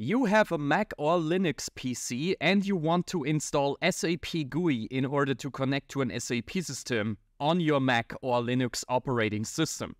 You have a Mac or Linux PC and you want to install SAP GUI in order to connect to an SAP system on your Mac or Linux operating system.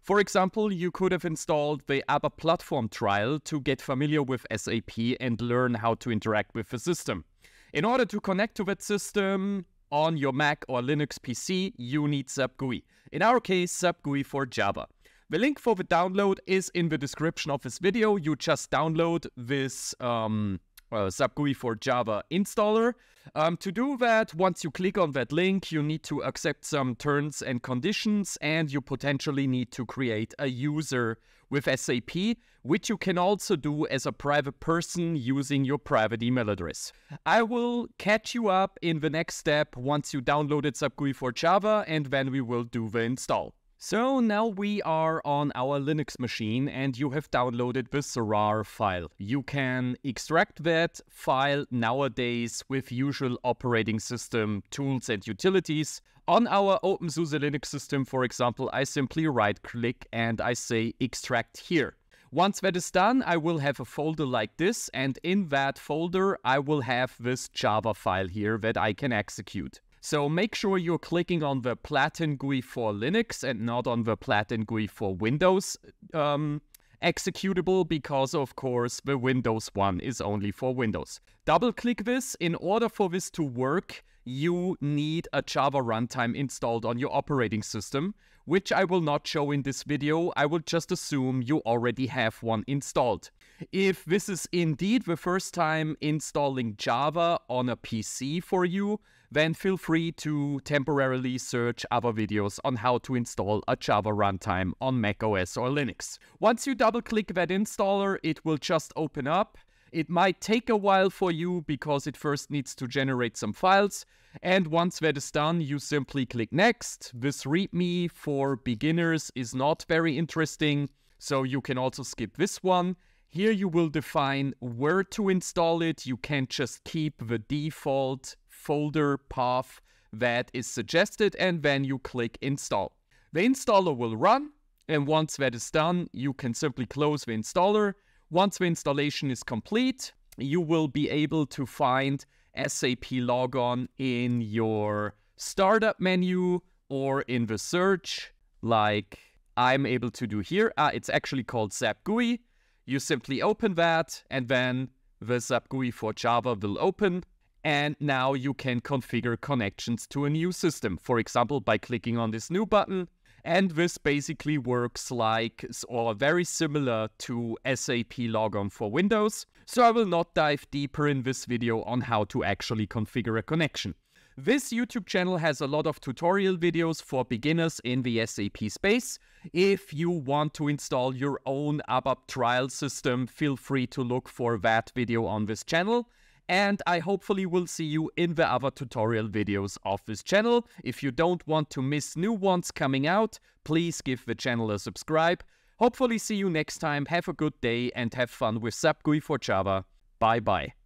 For example, you could have installed the ABAP platform trial to get familiar with SAP and learn how to interact with the system. In order to connect to that system on your Mac or Linux PC, you need SAP GUI. In our case, SAP GUI for Java. The link for the download is in the description of this video. You just download this um, uh, GUI for Java installer. Um, to do that, once you click on that link, you need to accept some terms and conditions, and you potentially need to create a user with SAP, which you can also do as a private person using your private email address. I will catch you up in the next step once you downloaded GUI for Java, and then we will do the install. So now we are on our Linux machine and you have downloaded the rar file. You can extract that file nowadays with usual operating system tools and utilities. On our OpenSUSE Linux system, for example, I simply right click and I say extract here. Once that is done, I will have a folder like this, and in that folder, I will have this Java file here that I can execute. So make sure you're clicking on the Platin GUI for Linux and not on the Platin GUI for Windows um, executable because of course the Windows one is only for Windows. Double click this. In order for this to work, you need a Java runtime installed on your operating system, which I will not show in this video. I will just assume you already have one installed. If this is indeed the first time installing Java on a PC for you, then feel free to temporarily search other videos on how to install a Java runtime on macOS or Linux. Once you double click that installer, it will just open up. It might take a while for you because it first needs to generate some files. And once that is done, you simply click next. This README for beginners is not very interesting, so you can also skip this one. Here you will define where to install it. You can just keep the default folder path that is suggested and then you click install. The installer will run and once that is done, you can simply close the installer. Once the installation is complete, you will be able to find SAP logon in your startup menu or in the search like I'm able to do here. Ah, it's actually called SAP GUI. You simply open that and then the SAP GUI for Java will open and now you can configure connections to a new system, for example, by clicking on this new button. And this basically works like or very similar to SAP Logon for Windows. So I will not dive deeper in this video on how to actually configure a connection. This YouTube channel has a lot of tutorial videos for beginners in the SAP space. If you want to install your own ABAP trial system, feel free to look for that video on this channel and I hopefully will see you in the other tutorial videos of this channel. If you don't want to miss new ones coming out, please give the channel a subscribe. Hopefully see you next time, have a good day and have fun with SAP GUI for Java. Bye bye.